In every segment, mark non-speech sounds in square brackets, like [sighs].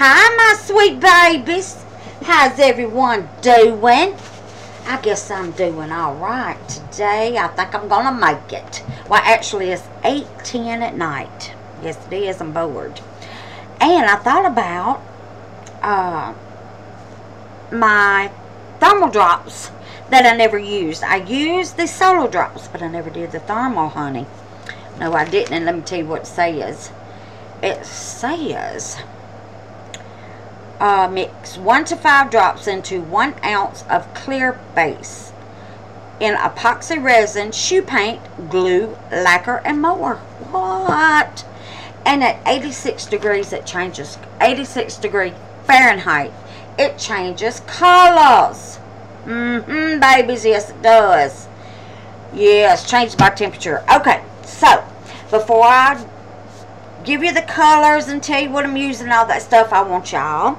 Hi, my sweet babies. How's everyone doing? I guess I'm doing all right today. I think I'm going to make it. Well, actually, it's 8.10 at night. Yes, it is. I'm bored. And I thought about uh, my thermal drops that I never used. I used the Solar drops, but I never did the thermal, honey. No, I didn't. And let me tell you what it says. It says uh, mix 1 to 5 drops into 1 ounce of clear base in epoxy resin, shoe paint, glue, lacquer, and more. What? And at 86 degrees, it changes. 86 degree Fahrenheit, it changes colors. Mm-hmm, babies. Yes, it does. Yes, changes by temperature. Okay, so before I give you the colors and tell you what I'm using all that stuff, I want y'all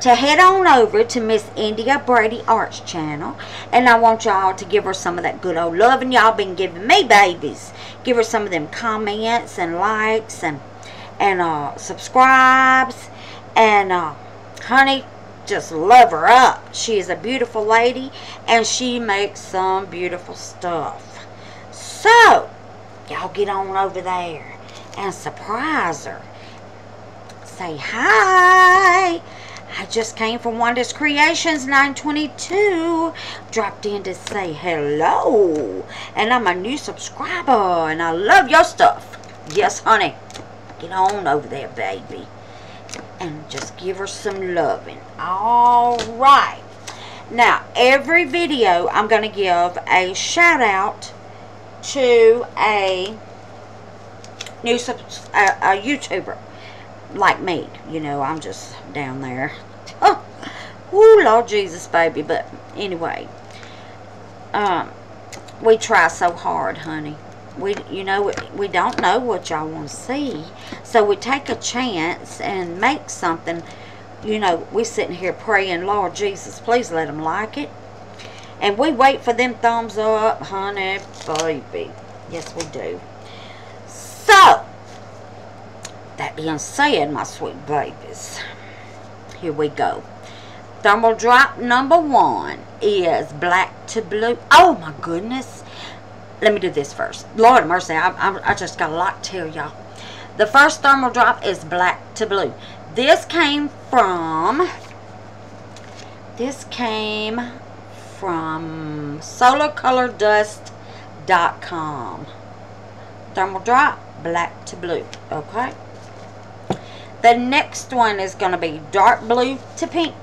to head on over to Miss India Brady Arts channel. And I want y'all to give her some of that good old love. And y'all been giving me babies. Give her some of them comments and likes and, and uh, subscribes. And, uh, honey, just love her up. She is a beautiful lady. And she makes some beautiful stuff. So, y'all get on over there and surprise her. Say hi. I just came from Wanda's Creations 922. Dropped in to say hello. And I'm a new subscriber. And I love your stuff. Yes, honey. Get on over there, baby. And just give her some loving. Alright. Now, every video I'm going to give a shout out to a new a, a YouTuber like me. You know, I'm just down there [laughs] oh, Lord Jesus, baby. But anyway, um, we try so hard, honey. We, you know, we don't know what y'all want to see. So we take a chance and make something. You know, we sitting here praying, Lord Jesus, please let them like it. And we wait for them thumbs up, honey, baby. Yes, we do. That being said, my sweet babies. Here we go. Thermal drop number one is black to blue. Oh my goodness. Let me do this first. Lord mercy, I, I, I just got a lot to tell y'all. The first thermal drop is black to blue. This came from, this came from solarcolordust.com. Thermal drop, black to blue, okay? The next one is going to be dark blue to pink.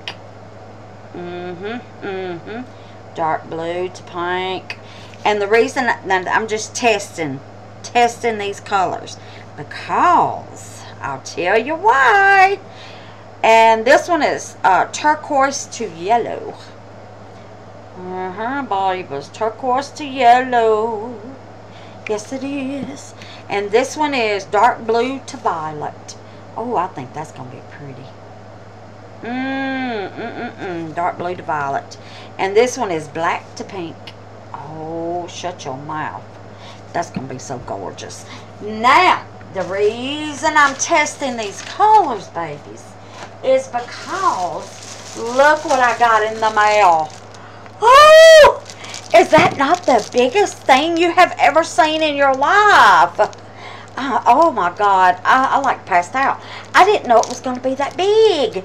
Mm-hmm, mm-hmm. Dark blue to pink. And the reason that I'm just testing, testing these colors, because I'll tell you why. And this one is uh, turquoise to yellow. Uh-huh, babies. Turquoise to yellow. Yes, it is. And this one is dark blue to violet. Oh, I think that's going to be pretty. Mmm, mm, mm, mm, dark blue to violet. And this one is black to pink. Oh, shut your mouth. That's going to be so gorgeous. Now, the reason I'm testing these colors, babies, is because look what I got in the mail. Oh, is that not the biggest thing you have ever seen in your life? Uh, oh my God, I, I like passed out. I didn't know it was going to be that big.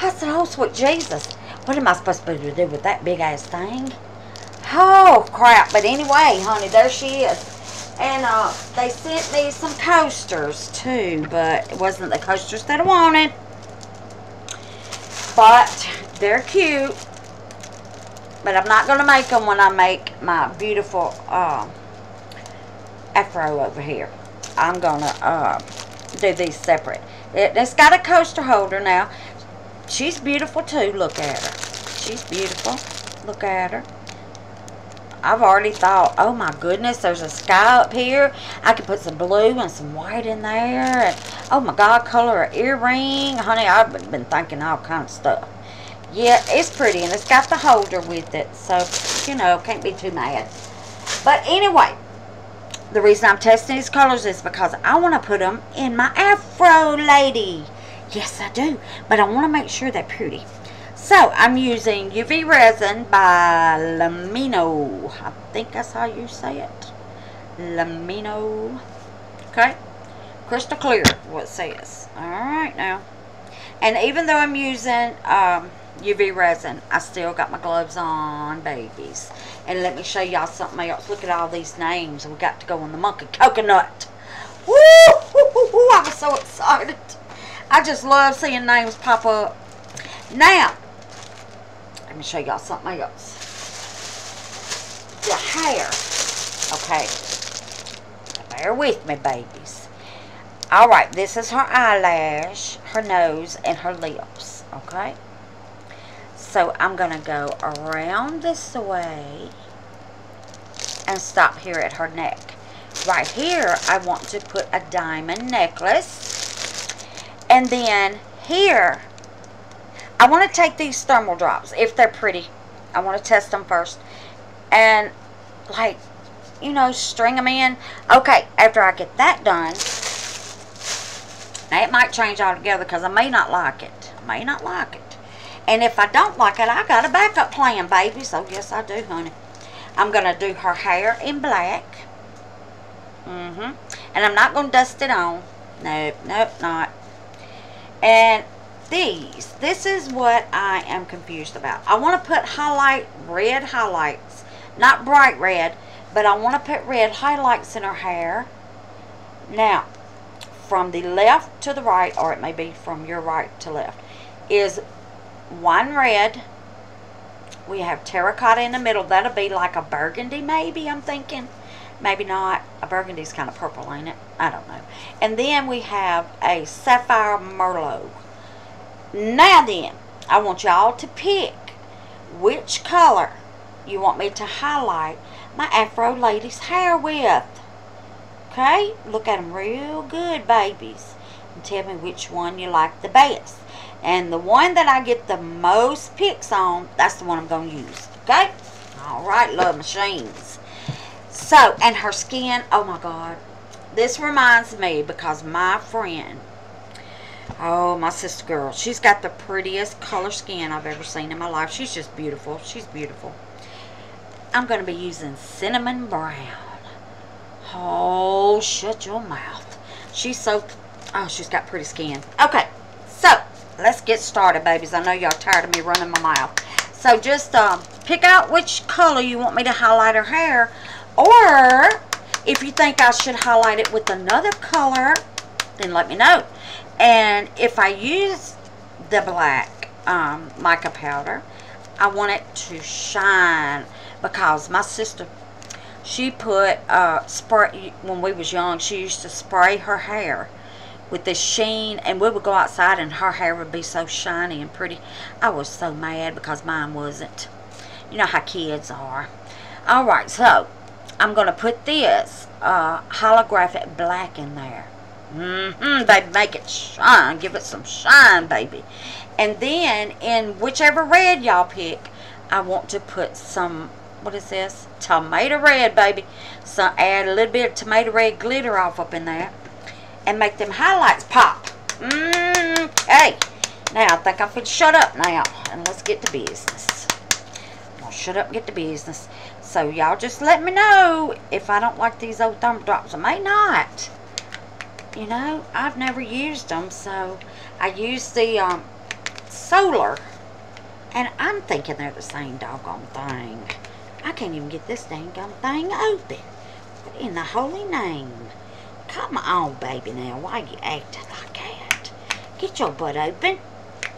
I said, oh sweet Jesus, what am I supposed to do with that big ass thing? Oh crap, but anyway, honey, there she is. And uh, they sent me some coasters too, but it wasn't the coasters that I wanted. But they're cute. But I'm not going to make them when I make my beautiful uh, afro over here. I'm going to uh, do these separate. It, it's got a coaster holder now. She's beautiful too. Look at her. She's beautiful. Look at her. I've already thought, oh my goodness, there's a sky up here. I could put some blue and some white in there. And, oh my God, color an earring. Honey, I've been thinking all kinds of stuff. Yeah, it's pretty, and it's got the holder with it. So, you know, can't be too mad. But anyway, the reason I'm testing these colors is because I want to put them in my afro lady. Yes, I do. But I want to make sure they're pretty. So, I'm using UV resin by Lamino. I think that's how you say it. Lamino. Okay. Crystal clear, what it says. Alright now. And even though I'm using um, UV resin, I still got my gloves on, babies. And let me show y'all something else. Look at all these names we got to go on the monkey coconut. Woo! I was so excited. I just love seeing names pop up. Now, let me show y'all something else. The hair. Okay. Bear with me, babies. Alright, this is her eyelash, her nose, and her lips. Okay? So I'm going to go around this way and stop here at her neck. Right here, I want to put a diamond necklace. And then here, I want to take these thermal drops, if they're pretty. I want to test them first. And, like, you know, string them in. Okay, after I get that done, now it might change altogether because I may not like it. I may not like it. And if I don't like it, I got a backup plan, baby. So, yes, I do, honey. I'm going to do her hair in black. Mm-hmm. And I'm not going to dust it on. Nope, nope, not. And these, this is what I am confused about. I want to put highlight, red highlights. Not bright red, but I want to put red highlights in her hair. Now, from the left to the right, or it may be from your right to left, is one red. We have terracotta in the middle. That'll be like a burgundy maybe, I'm thinking. Maybe not. A burgundy's kind of purple, ain't it? I don't know. And then we have a sapphire merlot. Now then, I want y'all to pick which color you want me to highlight my Afro lady's hair with. Okay? Look at them real good, babies. And tell me which one you like the best. And the one that I get the most picks on, that's the one I'm going to use. Okay? Alright, love machines. So, and her skin, oh my God. This reminds me because my friend, oh, my sister girl, she's got the prettiest color skin I've ever seen in my life. She's just beautiful. She's beautiful. I'm going to be using cinnamon brown. Oh, shut your mouth. She's so, oh, she's got pretty skin. Okay, so let's get started, babies. I know y'all tired of me running my mouth. So just um, pick out which color you want me to highlight her hair. Or if you think I should highlight it with another color, then let me know. And if I use the black um, mica powder, I want it to shine because my sister, she put uh, spray, when we was young, she used to spray her hair with this sheen and we would go outside and her hair would be so shiny and pretty. I was so mad because mine wasn't. You know how kids are. Alright, so I'm going to put this uh, holographic black in there. Mm-hmm, baby, make it shine. Give it some shine, baby. And then, in whichever red y'all pick, I want to put some, what is this? Tomato red, baby. So add a little bit of tomato red glitter off up in there and make them highlights pop. Okay. Now, I think I'm going to shut up now, and let's get to business. I'm going to shut up and get to business. So, y'all just let me know if I don't like these old thumb drops. I may not. You know, I've never used them, so I use the um, Solar, and I'm thinking they're the same doggone thing. I can't even get this dang gum thing open. What in the holy name? Come on, baby, now. Why you acting like that? Get your butt open.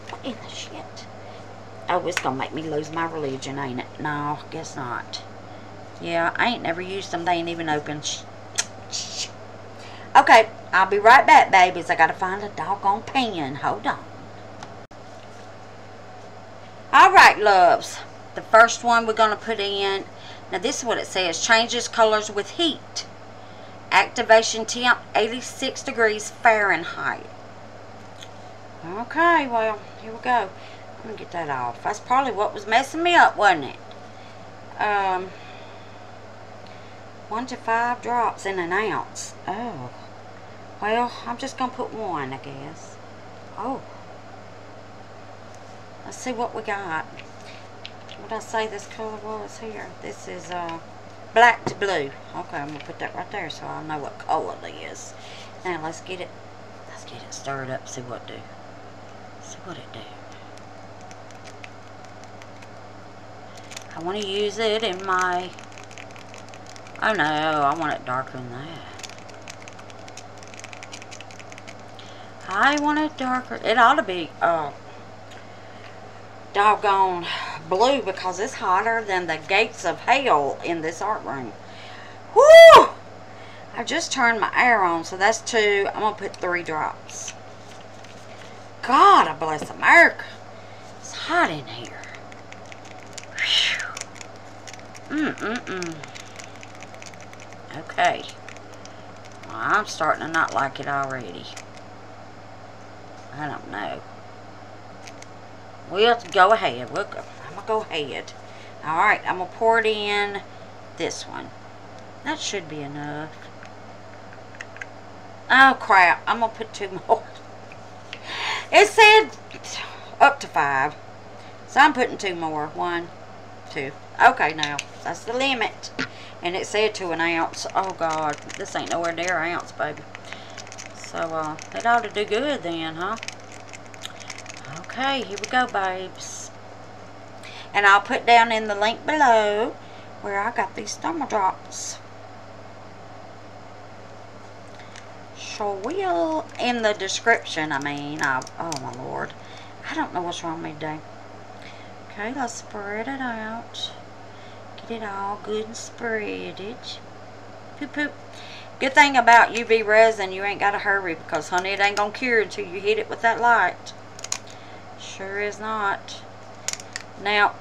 What in the shit? Oh, it's going to make me lose my religion, ain't it? No, guess not. Yeah, I ain't never used them. They ain't even open. Okay, I'll be right back, babies. I got to find a doggone pen. Hold on. Alright, loves. The first one we're going to put in. Now, this is what it says. Changes colors with heat. Activation temp 86 degrees Fahrenheit. Okay, well, here we go. Let me get that off. That's probably what was messing me up, wasn't it? Um, one to five drops in an ounce. Oh. Well, I'm just going to put one, I guess. Oh. Let's see what we got. What did I say this color was here? This is uh, black to blue. Okay, I'm going to put that right there so I know what color it is. Now let's get it, let's get it stirred up, see what do. See what it do. I want to use it in my, oh no, I want it darker than that. I want it darker. It ought to be uh, doggone blue because it's hotter than the gates of hell in this art room. Whoo! I just turned my air on, so that's two. I'm going to put three drops. God, I bless America. It's hot in here. Mm-mm-mm. Okay. Well, I'm starting to not like it already. I don't know. We'll go ahead. We'll go. I'm going to go ahead. Alright, I'm going to pour it in this one. That should be enough. Oh, crap. I'm going to put two [laughs] more. It said up to five. So I'm putting two more. One, two. Okay, now. That's the limit. And it said to an ounce. Oh, God. This ain't nowhere near an ounce, baby. So, uh, it ought to do good then, huh? Okay, here we go, babes. And I'll put down in the link below where I got these thermal drops. Sure will. Uh, in the description, I mean. I, oh, my Lord. I don't know what's wrong with me today. Okay, let's spread it out. Get it all good and spreaded. Poop, poop. Good thing about UV resin, you ain't got to hurry because, honey, it ain't going to cure until you hit it with that light. Sure is not. Now,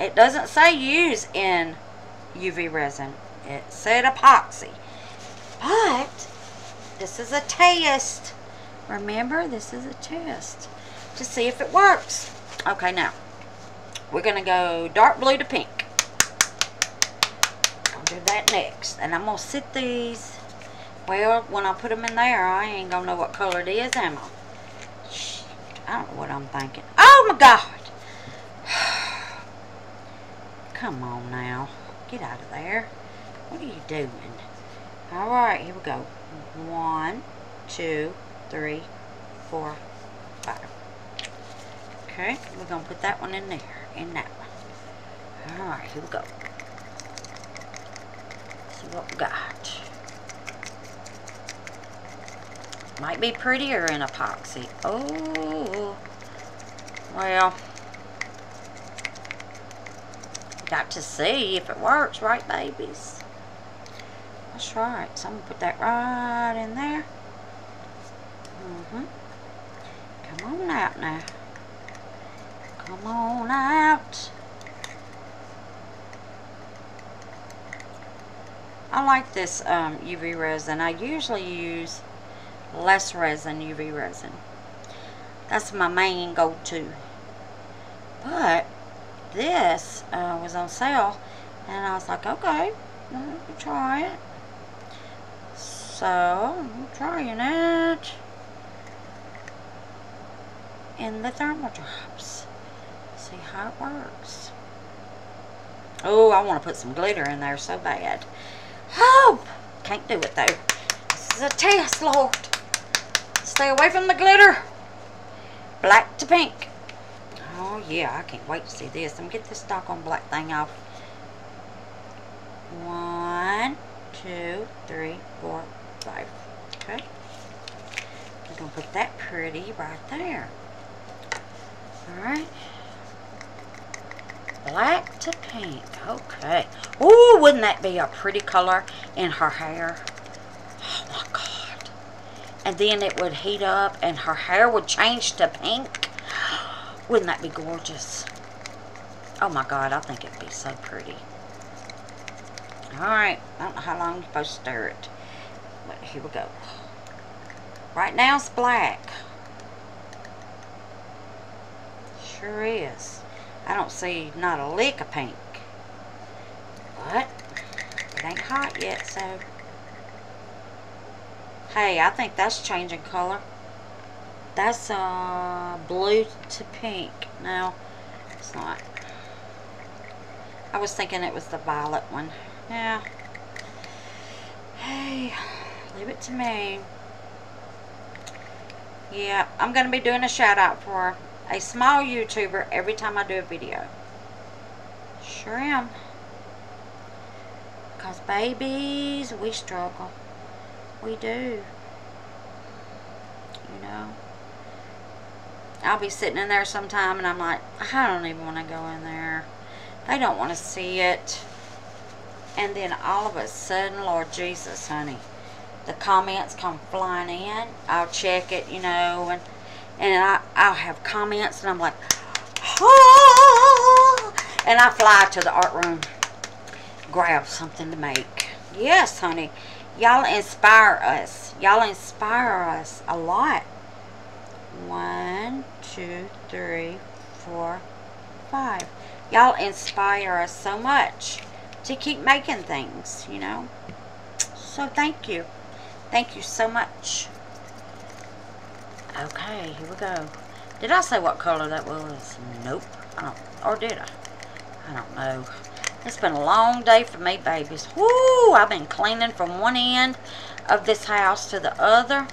it doesn't say use in UV resin. It said epoxy. But, this is a test. Remember, this is a test to see if it works. Okay, now, we're going to go dark blue to pink. I'll do that next. And I'm going to sit these well, when I put them in there, I ain't gonna know what color it is, am I? I don't know what I'm thinking. Oh my God! Come on now. Get out of there. What are you doing? Alright, here we go. One, two, three, four, five. Okay, we're gonna put that one in there, and that one. Alright, here we go. See what we got. Might be prettier in epoxy. Oh, well, got to see if it works, right, babies? That's right. So I'm going to put that right in there. Mm-hmm. Come on out now. Come on out. I like this um, UV resin. I usually use Let's Resin, UV resin. That's my main go-to. But this uh, was on sale and I was like, okay, let me try it. So, I'm trying it in the thermal drops. See how it works. Oh, I want to put some glitter in there so bad. Oh, can't do it though. This is a test, Lord. Stay away from the glitter. Black to pink. Oh, yeah, I can't wait to see this. Let me get this doggone black thing off. One, two, three, four, five. Okay. We're going to put that pretty right there. Alright. Black to pink. Okay. Oh, wouldn't that be a pretty color in her hair? Oh, my God and then it would heat up and her hair would change to pink. Wouldn't that be gorgeous? Oh my God, I think it'd be so pretty. Alright, I don't know how long you're supposed to stir it. But here we go. Right now it's black. Sure is. I don't see not a lick of pink. But it ain't hot yet, so Hey, I think that's changing color. That's uh, blue to pink. No, it's not. I was thinking it was the violet one. Yeah. Hey, leave it to me. Yeah, I'm going to be doing a shout out for a small YouTuber every time I do a video. Sure am. Because babies, we struggle. We do. You know. I'll be sitting in there sometime and I'm like, I don't even want to go in there. They don't want to see it. And then all of a sudden, Lord Jesus, honey, the comments come flying in. I'll check it, you know, and and I, I'll have comments and I'm like, ah! and I fly to the art room, grab something to make. Yes, honey, y'all inspire us. Y'all inspire us a lot. One, two, three, four, five. Y'all inspire us so much to keep making things, you know. So thank you. Thank you so much. Okay, here we go. Did I say what color that was? Nope. I don't, or did I? I don't know. It's been a long day for me, babies. Woo! I've been cleaning from one end of this house to the other.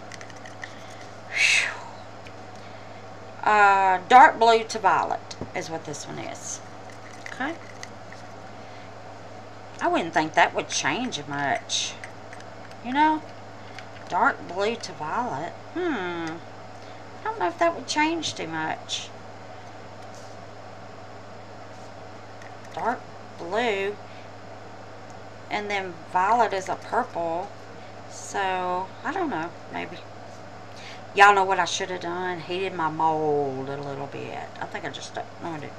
Whew. Uh, dark blue to violet is what this one is. Okay. I wouldn't think that would change much. You know? Dark blue to violet. Hmm. I don't know if that would change too much. Dark blue. And then violet is a purple. So, I don't know. Maybe. Y'all know what I should have done? Heated my mold a little bit. I think I just... No, I didn't.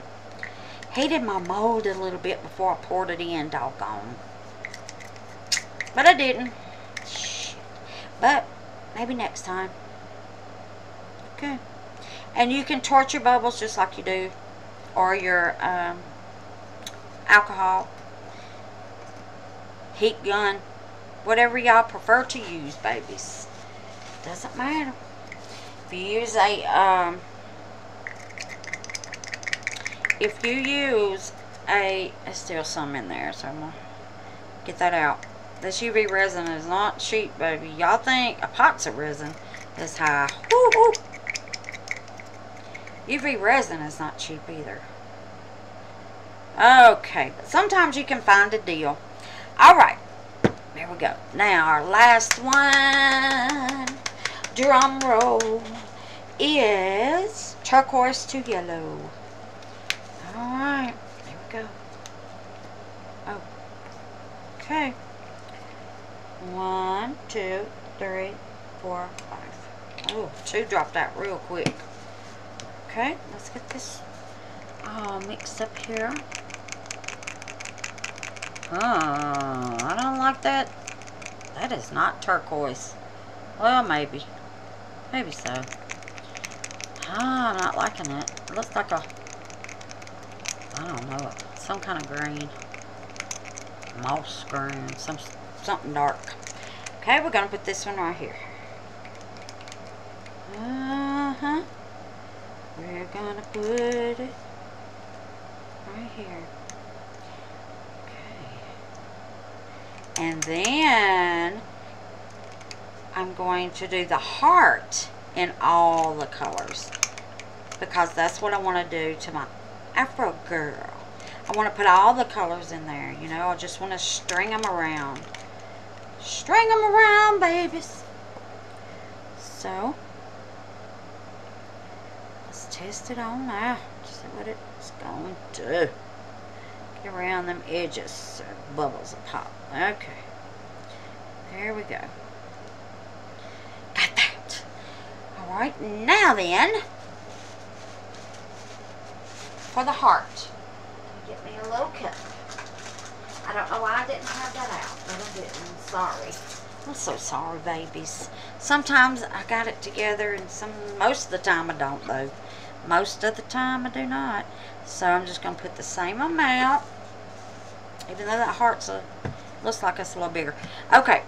Heated my mold a little bit before I poured it in, doggone. But I didn't. Shit. But, maybe next time. Okay. And you can torch your bubbles just like you do. Or your um, alcohol. Heat gun. Whatever y'all prefer to use, babies. Doesn't matter. Use a, um, if you use a, there's still some in there, so I'm going to get that out. This UV resin is not cheap, baby. Y'all think epoxy resin is high. Woo -hoo. UV resin is not cheap either. Okay, but sometimes you can find a deal. All right, there we go. Now, our last one, drum roll, is turquoise to yellow. All right, there we go. Oh, okay. One, two, three, four, five. Oh, two dropped out real quick. Okay, let's get this all mixed up here. Oh, I don't like that. That is not turquoise. Well, maybe. Maybe so. Ah, I'm not liking it. It looks like a, I don't know, some kind of green. Moss green, some, something dark. Okay, we're going to put this one right here. Uh-huh. We're going to put it right here. Okay. And then I'm going to do the heart in all the colors because that's what I want to do to my Afro girl. I want to put all the colors in there, you know. I just want to string them around. String them around, babies. So, let's test it on now. See what it's going to do. Get around them edges so bubbles will pop. Okay. There we go. Got that. Alright, now then, for the heart. Get me a little cup. I don't know why I didn't have that out, but I didn't. I'm sorry. I'm so sorry, babies. Sometimes I got it together, and some most of the time I don't, though. Most of the time I do not. So I'm just going to put the same amount. Even though that heart's a, looks like it's a little bigger. Okay.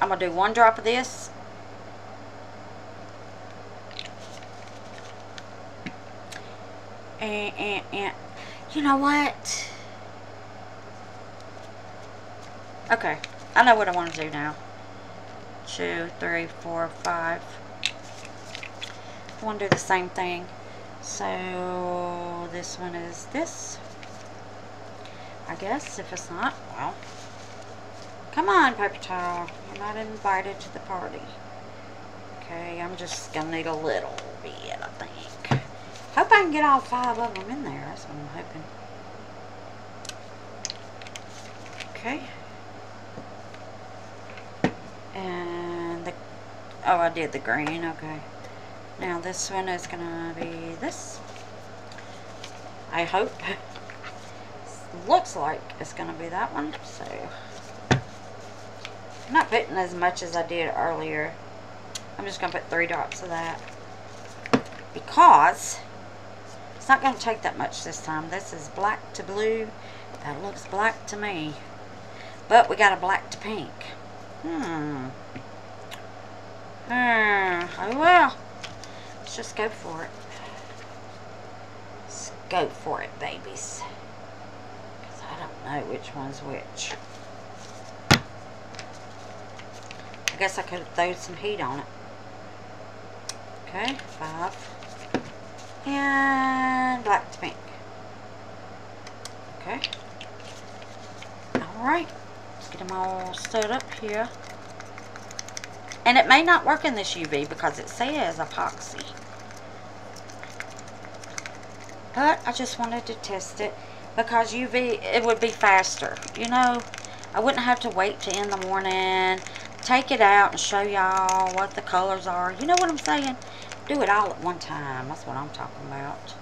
I'm going to do one drop of this. And, and, and, you know what? Okay, I know what I want to do now. Two, three, four, five. I want to do the same thing. So, this one is this. I guess, if it's not, well. Come on, paper towel. You're not invited to the party. Okay, I'm just going to need a little bit, I think. Hope I can get all five of them in there. That's what I'm hoping. Okay. And the, oh, I did the green, okay. Now this one is to be this. I hope. [laughs] Looks like it's to be that one, so. I'm not putting as much as I did earlier. I'm just to put three drops of that. Because it's not going to take that much this time. This is black to blue. That looks black to me. But we got a black to pink. Hmm. Hmm. Oh well. Let's just go for it. Let's go for it, babies. Because I don't know which one's which. I guess I could have thrown some heat on it. Okay, five. And black to pink. Okay. Alright. Let's get them all stood up here. And it may not work in this UV because it says epoxy. But I just wanted to test it because UV, it would be faster. You know, I wouldn't have to wait to in the morning, take it out and show y'all what the colors are. You know what I'm saying? Do it all at one time. That's what I'm talking about.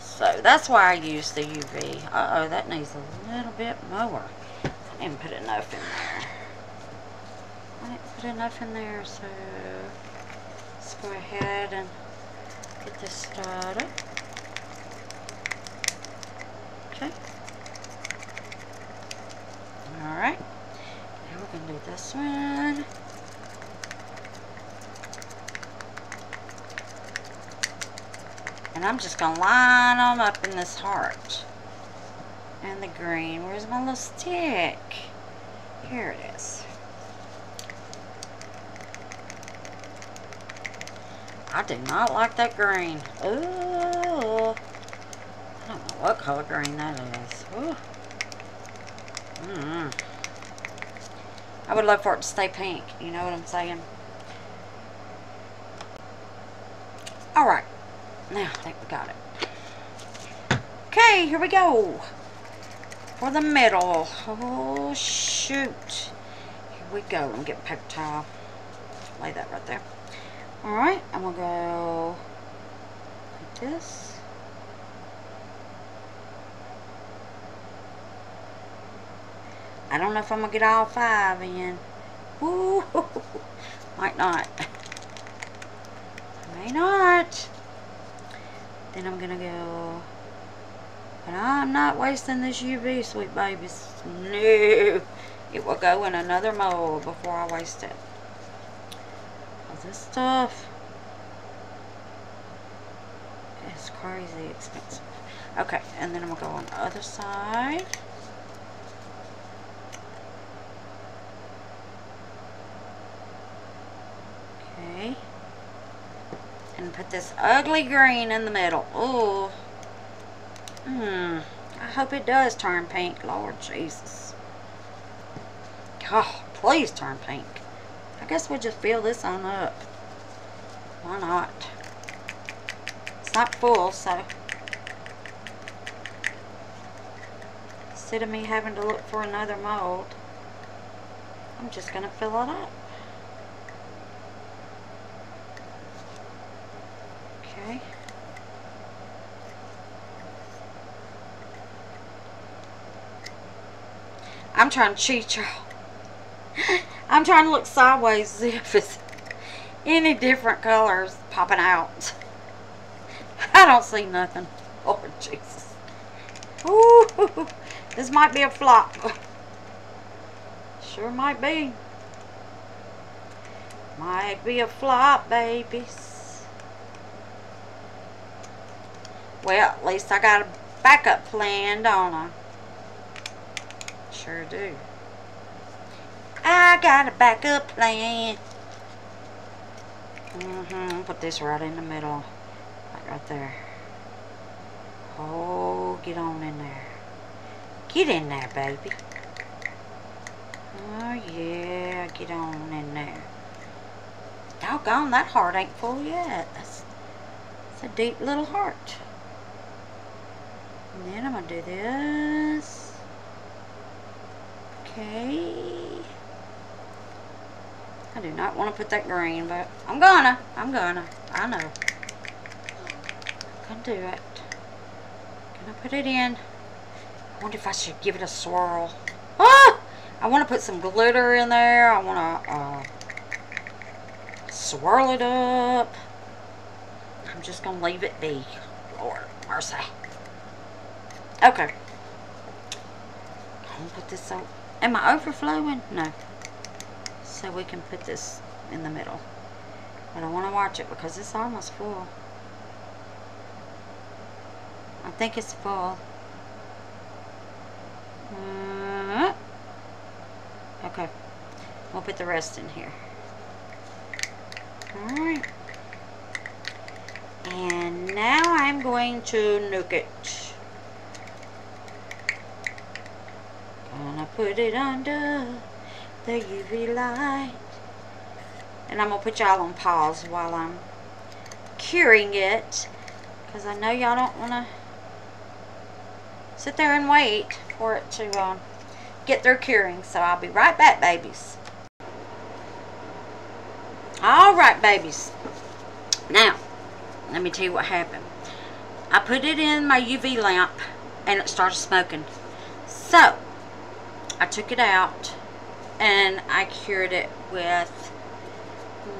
So that's why I use the UV. Uh-oh, that needs a little bit more. I didn't put enough in there. I didn't put enough in there, so let's go ahead and get this started. Okay. Alright. Now we're going to do this one. And I'm just going to line them up in this heart. And the green. Where's my little stick? Here it is. I do not like that green. Ooh. I don't know what color green that is. Ooh. Mm -hmm. I would love for it to stay pink. You know what I'm saying? Alright. Now, I think we got it. Okay, here we go. For the middle. Oh, shoot. Here we go. I'm getting paper towel. Lay that right there. Alright, I'm going to go like this. I don't know if I'm going to get all five in. Ooh, might not. [laughs] May not. Then I'm to go... But I'm not wasting this UV, sweet babies. No. It will go in another mold before I waste it. This stuff is crazy expensive. Okay, and then I'm to go on the other side. Okay. And put this ugly green in the middle. Oh. Hmm. I hope it does turn pink. Lord Jesus. Oh, please turn pink. I guess we'll just fill this on up. Why not? It's not full, so. Instead of me having to look for another mold, I'm just going to fill it up. Okay. I'm trying to cheat y'all. I'm trying to look sideways see if it's any different colors popping out. [laughs] I don't see nothing. Oh, Jesus. Ooh, this might be a flop. Sure might be. Might be a flop, babies. Well, at least I got a backup plan, don't I? Sure do. I got a backup plan. Mm-hmm. Put this right in the middle. Like right there. Oh, get on in there. Get in there, baby. Oh, yeah. Get on in there. Doggone, that heart ain't full yet. That's, that's a deep little heart. And then I'm going to do this. Okay. I do not want to put that green, but I'm gonna. I'm gonna. I know. I'm gonna do it. Gonna put it in. I wonder if I should give it a swirl. Ah! I want to put some glitter in there. I want to uh, swirl it up. I'm just going to leave it be. Lord mercy. Okay. I'm going to put this on. Am I overflowing? No so we can put this in the middle. I want to watch it because it's almost full. I think it's full. Uh, okay. We'll put the rest in here. Alright. And now I'm going to nuke it. Gonna put it under the UV light. And I'm going to put y'all on pause while I'm curing it. Because I know y'all don't want to sit there and wait for it to uh, get through curing. So I'll be right back, babies. Alright, babies. Now, let me tell you what happened. I put it in my UV lamp and it started smoking. So, I took it out and I cured it with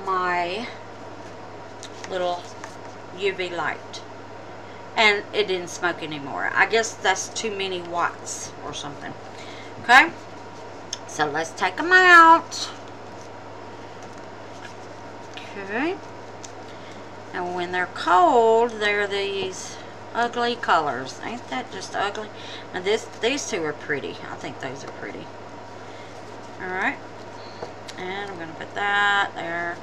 my little UV light. And it didn't smoke anymore. I guess that's too many watts or something. Okay? So let's take them out. Okay. And when they're cold they're these ugly colors ain't that just ugly now this these two are pretty I think those are pretty Alright. And I'm going to put that there.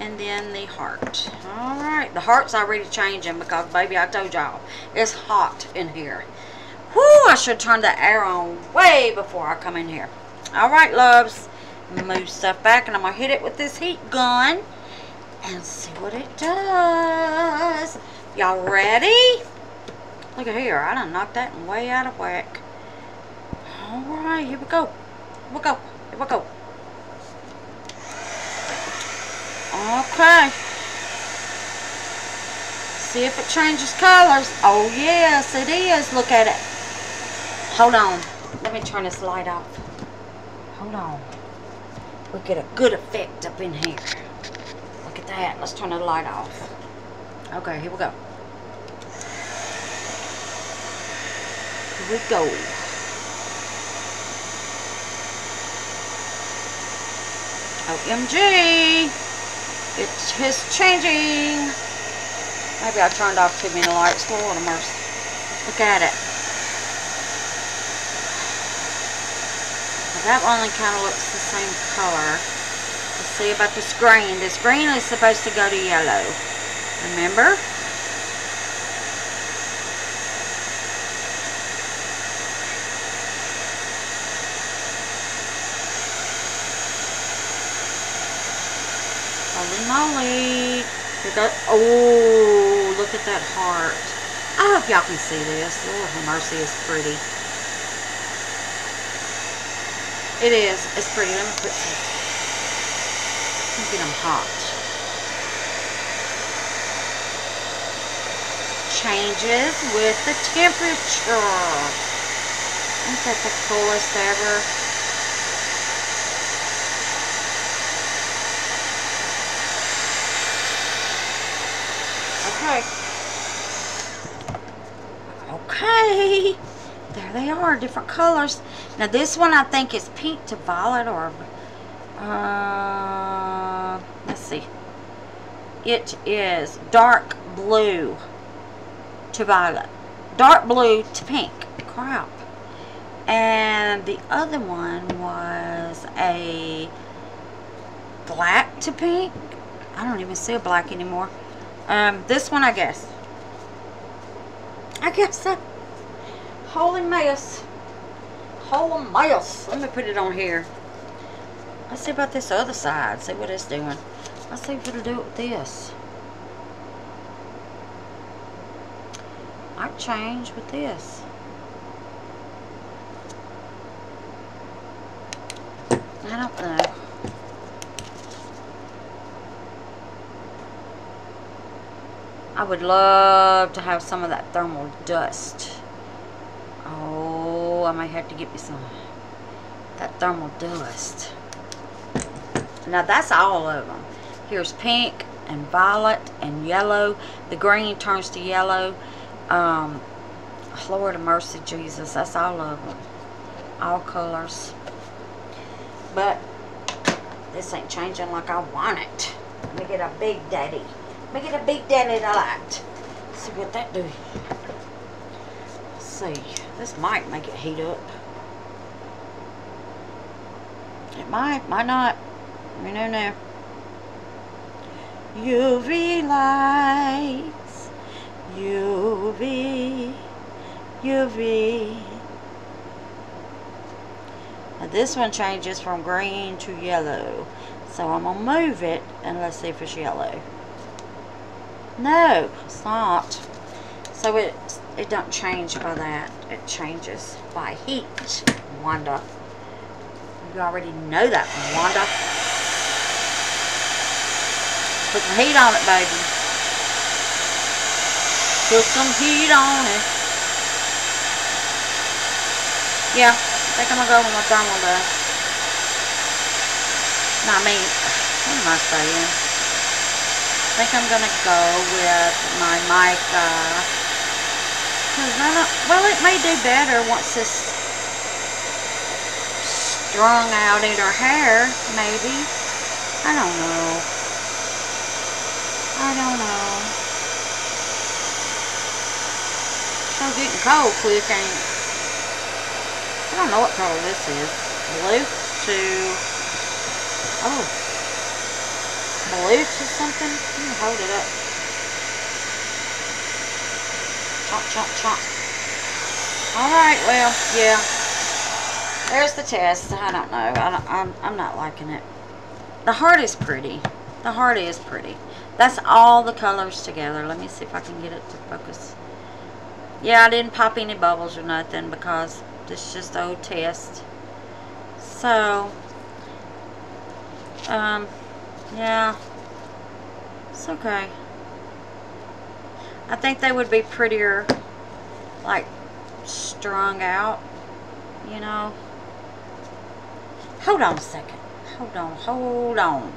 And then the heart. Alright. The heart's already changing because, baby, I told y'all, it's hot in here. Whoo, I should turn the air on way before I come in here. Alright, loves. Move stuff back and I'm going to hit it with this heat gun and see what it does. Y'all ready? Look at here. I done knocked that way out of whack. Alright, here we go. Here we go. Here we go. Okay. See if it changes colors. Oh, yes, it is. Look at it. Hold on. Let me turn this light off. Hold on. We get a good effect up in here. Look at that. Let's turn the light off. Okay, here we go. We go. OMG! It is changing! Maybe I turned off too many lights. Lord of mercy. Look at it. That one kind of looks the same color. Let's see about this green. This green is supposed to go to yellow. Remember? Holy moly. oh, look at that heart. I hope y'all can see this. Lord have mercy, it's pretty. It is. It's pretty. Let me put some. Let me get them hot. Changes with the temperature. Isn't that the coolest ever? Okay. Okay. There they are, different colors. Now this one I think is pink to violet or, uh, let's see. It is dark blue. to violet. Dark blue to pink. Crap. And the other one was a black to pink. I don't even see a black anymore. Um, this one, I guess. I guess so. Holy mess. Holy mess. Let me put it on here. Let's see about this other side. See what it's doing. Let's see if it'll do it with this. Might change with this. I don't know. I would love to have some of that thermal dust. Oh, I might have to get me some that thermal dust. Now that's all of them. Here's pink and violet and yellow. The green turns to yellow. Um, Lord of mercy, Jesus. That's all of them. All colors. But this ain't changing like I want it. Let me get a big daddy. Let it a big daddy light. See what that do. Let's see. This might make it heat up. It might, might not. We know. UV lights. UV. UV. Now this one changes from green to yellow. So I'm going to move it and let's see if it's yellow. No, it's not. So it, it don't change by that. It changes by heat, Wanda. You already know that, Wanda. Put some heat on it, baby. Put some heat on it. Yeah, I think I'm going to go with my thermal dust. No, I mean, what am I saying? I think I'm going to go with my mica. Uh, Cause I don't, well, it may do better once this strung out in her hair, maybe. I don't know. I don't know. So getting cold quick, ain't? I don't know what color this is. Blue to... Oh. Blue to something? Me hold it up. Chop, chop, chop. Alright, well, yeah. There's the test. I don't know. I don't, I'm, I'm not liking it. The heart is pretty. The heart is pretty. That's all the colors together. Let me see if I can get it to focus. Yeah, I didn't pop any bubbles or nothing because this is just old test. So, um, yeah, it's okay. I think they would be prettier, like, strung out, you know. Hold on a second. Hold on, hold on.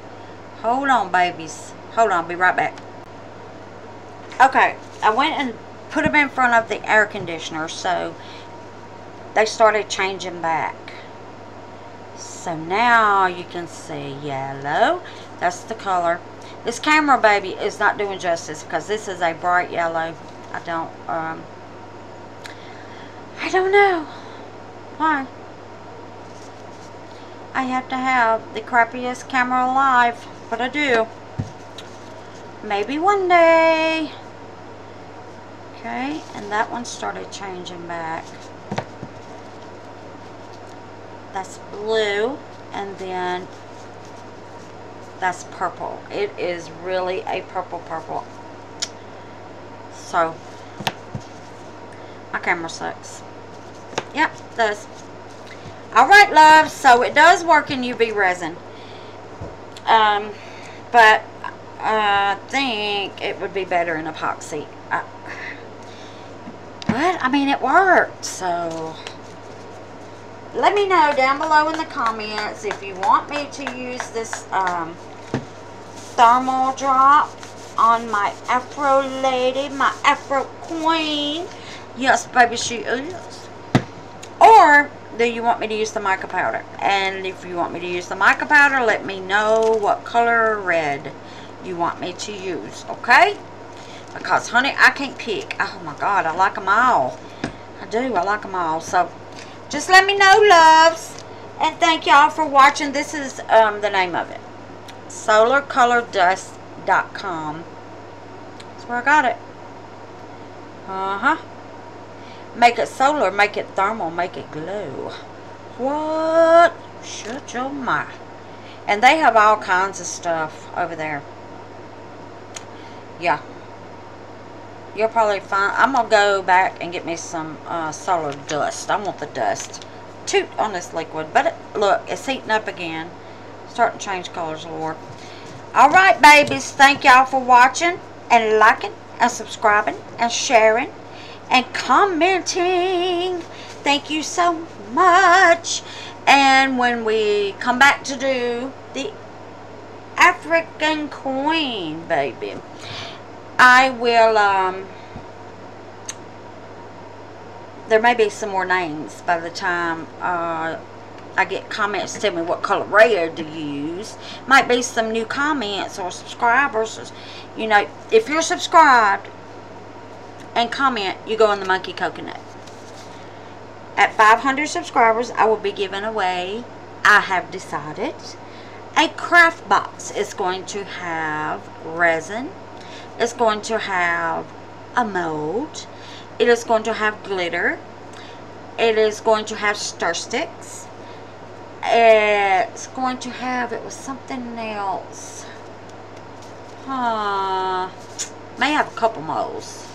Hold on, babies. Hold on, be right back. Okay, I went and put them in front of the air conditioner, so they started changing back. So now you can see yellow. That's the color. This camera, baby, is not doing justice because this is a bright yellow. I don't, um, I don't know. Why? I have to have the crappiest camera alive, but I do. Maybe one day. Okay, and that one started changing back that's blue and then that's purple. It is really a purple purple. So my camera sucks. Yep does. Alright love. So it does work in UV resin. Um but I think it would be better in epoxy. I, [sighs] but I mean it worked so let me know down below in the comments if you want me to use this um, thermal drop on my afro lady, my afro queen. Yes, baby, she is. Or do you want me to use the mica powder? And if you want me to use the mica powder, let me know what color red you want me to use, okay? Because, honey, I can't pick. Oh, my God. I like them all. I do. I like them all. So, just let me know, loves. And thank y'all for watching. This is um, the name of it. SolarColorDust.com. That's where I got it. Uh-huh. Make it solar, make it thermal, make it glow. What? Shut your mouth. And they have all kinds of stuff over there. Yeah. You'll probably find... I'm going to go back and get me some uh, solar dust. I want the dust. Toot on this liquid. But it, look, it's heating up again. Starting to change colors, Lord. Alright, babies. Thank y'all for watching and liking and subscribing and sharing and commenting. Thank you so much. And when we come back to do the African Queen, baby, I will, um, there may be some more names by the time uh, I get comments tell me what color red to use. Might be some new comments or subscribers. You know, if you're subscribed and comment, you go in the monkey coconut. At 500 subscribers, I will be giving away, I have decided, a craft box. It's going to have resin. It's going to have a mold. It is going to have glitter. It is going to have star sticks. It's going to have, it was something else. Huh. May have a couple molds.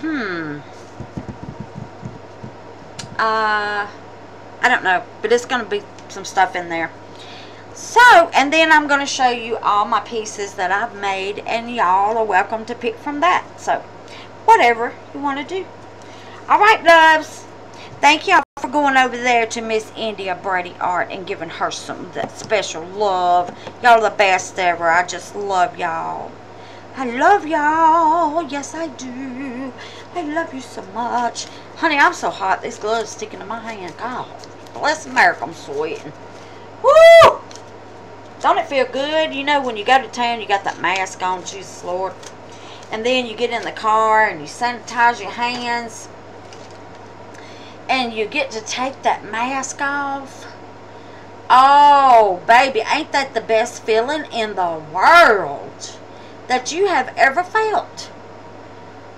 Hmm uh, I don't know, but it's going to be some stuff in there. So, and then I'm going to show you all my pieces that I've made, and y'all are welcome to pick from that. So, whatever you want to do. Alright, loves. Thank y'all for going over there to Miss India Brady Art and giving her some that special love. Y'all are the best ever. I just love y'all. I love y'all. Yes, I do. I love you so much. Honey, I'm so hot. This glove's sticking to my hand. God, bless America. I'm sweating. Don't it feel good? You know, when you go to town, you got that mask on, Jesus Lord. And then you get in the car and you sanitize your hands. And you get to take that mask off. Oh, baby, ain't that the best feeling in the world that you have ever felt?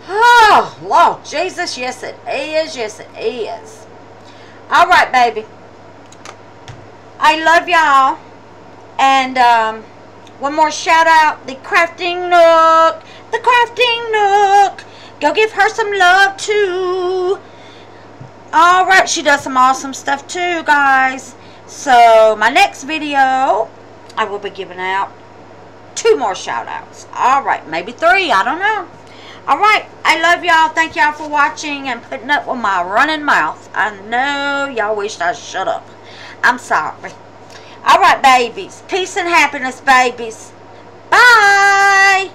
Oh, Lord Jesus, yes it is, yes it is. All right, baby. I love y'all. And um, one more shout out, the Crafting Nook. The Crafting Nook. Go give her some love, too. All right, she does some awesome stuff, too, guys. So, my next video, I will be giving out two more shout outs. All right, maybe three, I don't know. Alright, I love y'all. Thank y'all for watching and putting up with my running mouth. I know y'all wished I shut up. I'm sorry. All right, babies. Peace and happiness, babies. Bye.